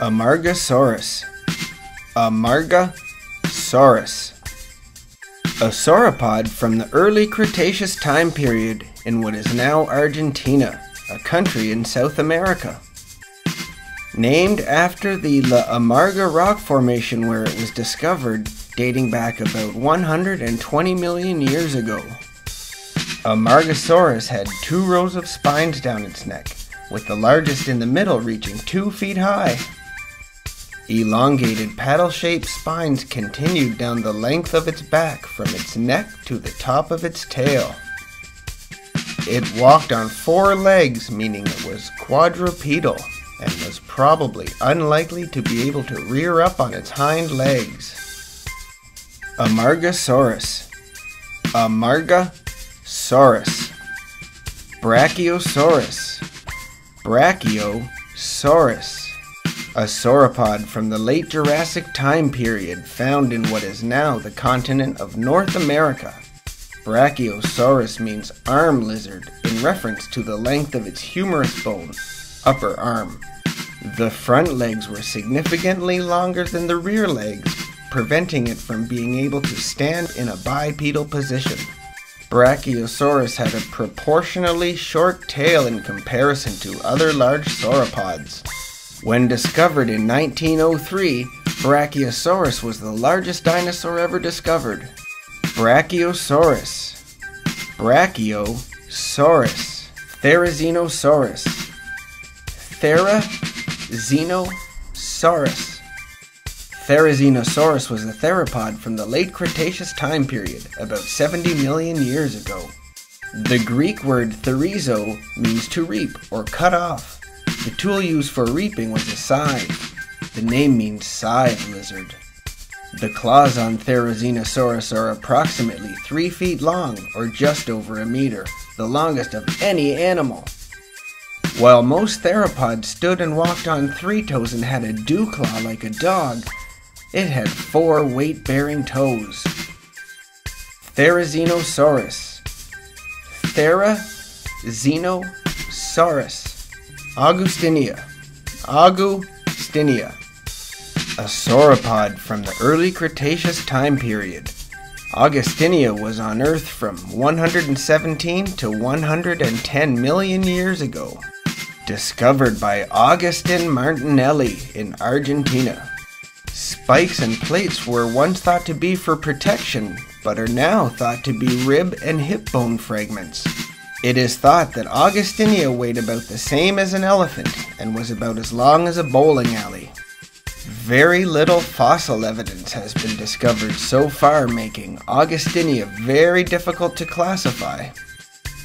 Amargasaurus. Amargasaurus. A sauropod from the early Cretaceous time period in what is now Argentina, a country in South America. Named after the La Amarga rock formation where it was discovered, dating back about 120 million years ago. Amargasaurus had two rows of spines down its neck, with the largest in the middle reaching two feet high. Elongated paddle shaped spines continued down the length of its back from its neck to the top of its tail. It walked on four legs, meaning it was quadrupedal and was probably unlikely to be able to rear up on its hind legs. Amargasaurus. Amargasaurus. Brachiosaurus. Brachiosaurus. A sauropod from the late Jurassic time period found in what is now the continent of North America. Brachiosaurus means arm lizard in reference to the length of its humerus bone, upper arm. The front legs were significantly longer than the rear legs, preventing it from being able to stand in a bipedal position. Brachiosaurus had a proportionally short tail in comparison to other large sauropods. When discovered in 1903, Brachiosaurus was the largest dinosaur ever discovered. Brachiosaurus. Brachiosaurus. Therizinosaurus. Therizinosaurus. Therizinosaurus was a theropod from the late Cretaceous time period, about 70 million years ago. The Greek word therizo means to reap or cut off. The tool used for reaping was a scythe. The name means scythe lizard. The claws on Therizinosaurus are approximately 3 feet long, or just over a meter, the longest of any animal. While most theropods stood and walked on three toes and had a dew claw like a dog, it had four weight bearing toes. Therizinosaurus. Therizinosaurus. Agustinia. Agustinia. A sauropod from the early Cretaceous time period. Agustinia was on Earth from 117 to 110 million years ago. Discovered by Augustin Martinelli in Argentina. Spikes and plates were once thought to be for protection, but are now thought to be rib and hip bone fragments. It is thought that Agustinia weighed about the same as an elephant and was about as long as a bowling alley. Very little fossil evidence has been discovered so far, making Agustinia very difficult to classify.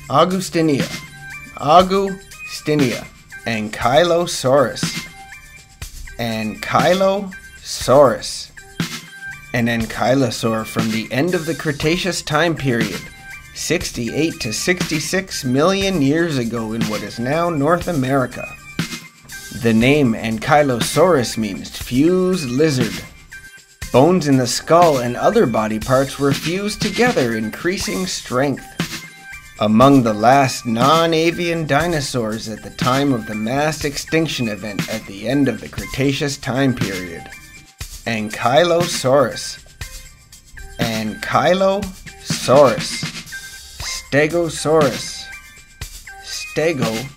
Agustinia, Agustinia, Ankylosaurus, Ankylosaurus, an ankylosaur from the end of the Cretaceous time period 68 to 66 million years ago in what is now North America. The name Ankylosaurus means fused lizard. Bones in the skull and other body parts were fused together, increasing strength. Among the last non avian dinosaurs at the time of the mass extinction event at the end of the Cretaceous time period. Ankylosaurus. Ankylosaurus. Stegosaurus. Stegosaurus.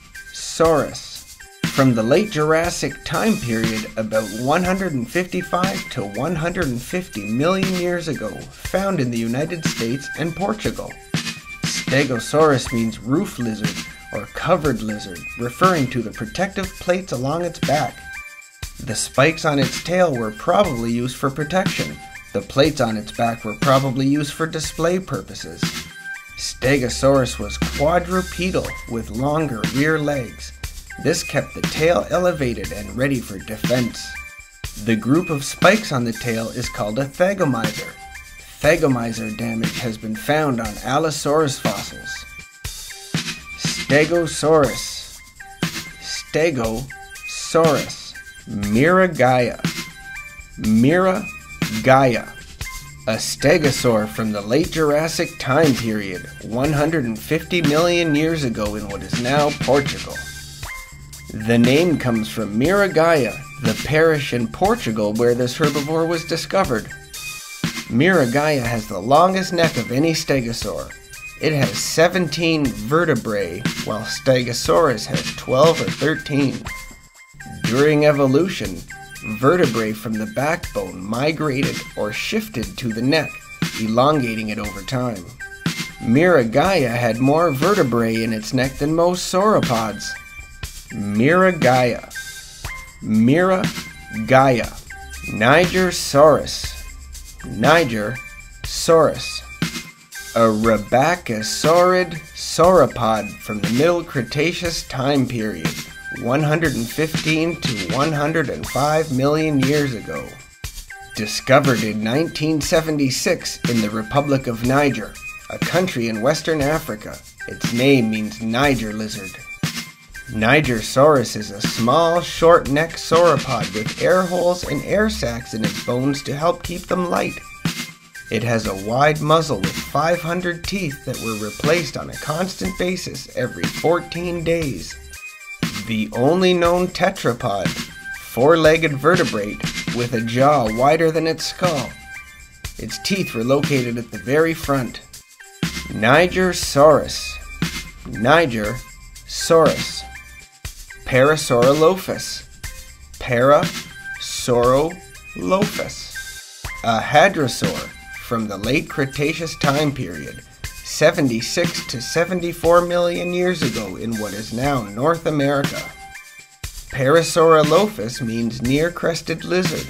From the late Jurassic time period, about 155 to 150 million years ago, found in the United States and Portugal. Stegosaurus means roof lizard or covered lizard, referring to the protective plates along its back. The spikes on its tail were probably used for protection. The plates on its back were probably used for display purposes. Stegosaurus was quadrupedal with longer rear legs. This kept the tail elevated and ready for defense. The group of spikes on the tail is called a thagomizer. Thagomizer damage has been found on Allosaurus fossils. Stegosaurus. Stegosaurus. Miragaia. Miragaia a stegosaur from the late Jurassic time period, 150 million years ago in what is now Portugal. The name comes from Miragaia, the parish in Portugal where this herbivore was discovered. Miragaia has the longest neck of any stegosaur. It has 17 vertebrae, while Stegosaurus has 12 or 13. During evolution, vertebrae from the backbone migrated or shifted to the neck, elongating it over time. Miragaia had more vertebrae in its neck than most sauropods. Miragaia. Miragaia. Nigersaurus. Niger. Saurus. A Rebbachisaurid sauropod from the Middle Cretaceous time period, 115 to 105 million years ago. Discovered in 1976 in the Republic of Niger, a country in Western Africa. Its name means Niger lizard. Nigersaurus is a small, short-necked sauropod with air holes and air sacs in its bones to help keep them light. It has a wide muzzle with 500 teeth that were replaced on a constant basis every 14 days. The only known tetrapod, four-legged vertebrate with a jaw wider than its skull. Its teeth were located at the very front. Nigersaurus. Niger Saurus. Parasaurolophus. Parasaurolophus. A hadrosaur from the late Cretaceous time period, 76 to 74 million years ago in what is now North America. Parasaurolophus means near crested lizard,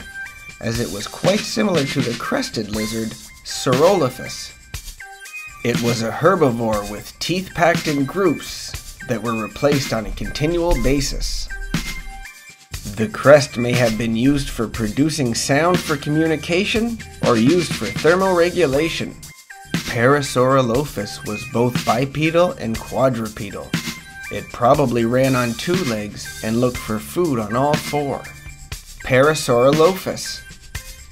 as it was quite similar to the crested lizard Saurolophus. It was a herbivore with teeth packed in groups that were replaced on a continual basis. The crest may have been used for producing sound for communication or used for thermoregulation. Parasaurolophus was both bipedal and quadrupedal. It probably ran on two legs and looked for food on all four. Parasaurolophus.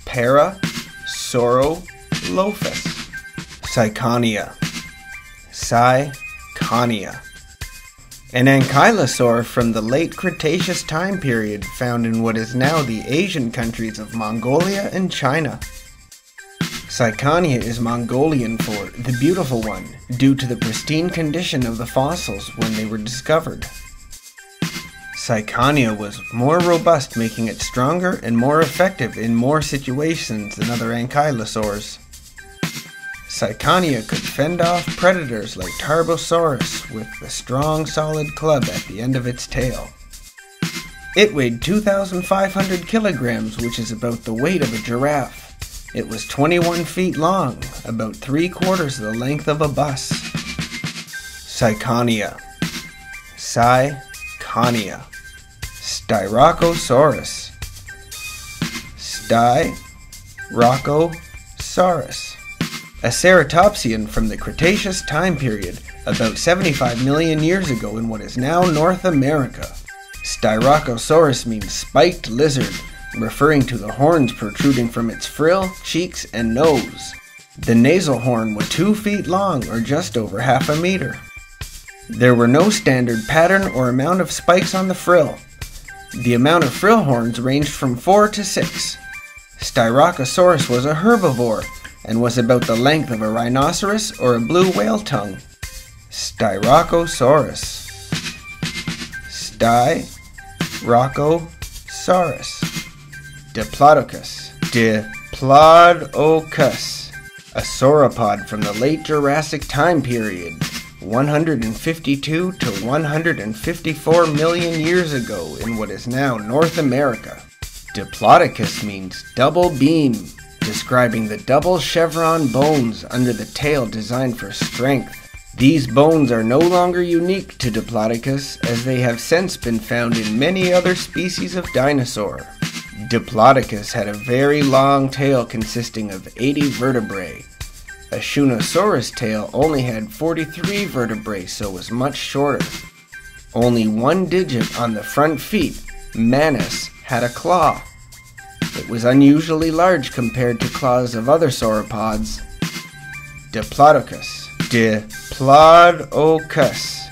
Parasaurolophus. Saichania. Saichania. An ankylosaur from the late Cretaceous time period found in what is now the Asian countries of Mongolia and China. Saichania is Mongolian for the beautiful one due to the pristine condition of the fossils when they were discovered. Saichania was more robust, making it stronger and more effective in more situations than other ankylosaurs. Saichania could fend off predators like Tarbosaurus with the strong solid club at the end of its tail. It weighed 2,500 kilograms, which is about the weight of a giraffe. It was 21 feet long, about three quarters the length of a bus. Saichania. Saichania. Styracosaurus. Styracosaurus a ceratopsian from the Cretaceous time period, about 75 million years ago in what is now North America. Styracosaurus means spiked lizard, referring to the horns protruding from its frill, cheeks, and nose. The nasal horn was 2 feet long or just over half a meter. There were no standard pattern or amount of spikes on the frill. The amount of frill horns ranged from 4 to 6. Styracosaurus was a herbivore and was about the length of a rhinoceros or a blue whale tongue. Styracosaurus. Styracosaurus. Diplodocus. Diplodocus. A sauropod from the late Jurassic time period, 152 to 154 million years ago in what is now North America. Diplodocus means double beam describing the double chevron bones under the tail designed for strength. These bones are no longer unique to Diplodocus as they have since been found in many other species of dinosaur. Diplodocus had a very long tail consisting of 80 vertebrae. A Shunosaurus tail only had 43 vertebrae so was much shorter. Only one digit on the front feet, Manus, had a claw. It was unusually large compared to claws of other sauropods. Diplodocus. Diplodocus.